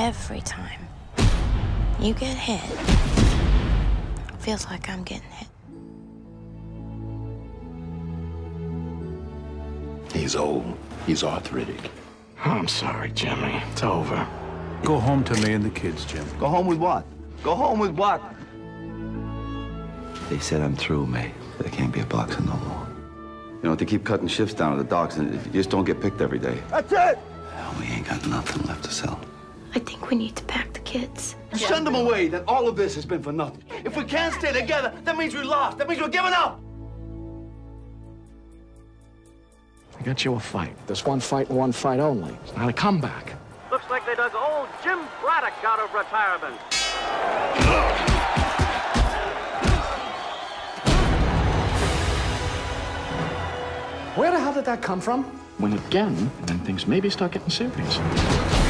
Every time you get hit, feels like I'm getting hit. He's old. He's arthritic. I'm sorry, Jimmy. It's over. Go home to me and the kids, Jim. Go home with what? Go home with what? They said I'm through, Mae. There can't be a boxer no more. You know, they keep cutting shifts down at the docks, and you just don't get picked every day. That's it! Hell, we ain't got nothing left to sell. I think we need to pack the kids. You send them away, then all of this has been for nothing. If we can't stay together, that means we lost. That means we're giving up. I got you a fight. There's one fight and one fight only. It's not a comeback. Looks like they dug old Jim Braddock out of retirement. Where the hell did that come from? When again, then things maybe start getting serious.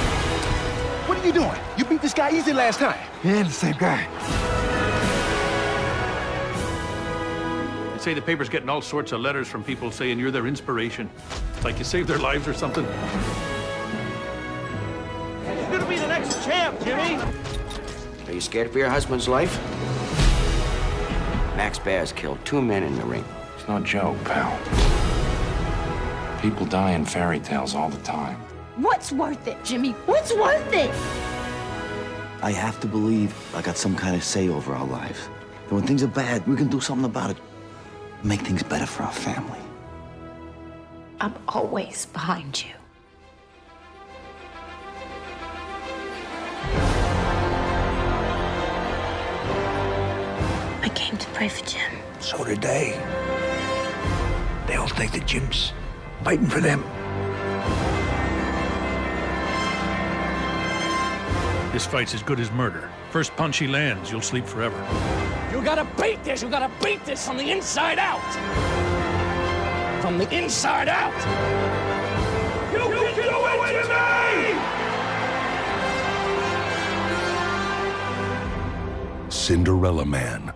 What are you doing? You beat this guy easy last time. Yeah, the same guy. They say the paper's getting all sorts of letters from people saying you're their inspiration. Like you saved their lives or something. You're gonna be the next champ, Jimmy. Are you scared for your husband's life? Max Baer's killed two men in the ring. It's no joke, pal. People die in fairy tales all the time. What's worth it, Jimmy? What's worth it? I have to believe I got some kind of say over our lives. And when things are bad, we can do something about it. Make things better for our family. I'm always behind you. I came to pray for Jim. So did they. They all think that Jim's fighting for them. This fight's as good as murder. First punch he lands, you'll sleep forever. You gotta beat this. You gotta beat this from the inside out. From the inside out. You, can do it, Jimmy! Cinderella Man.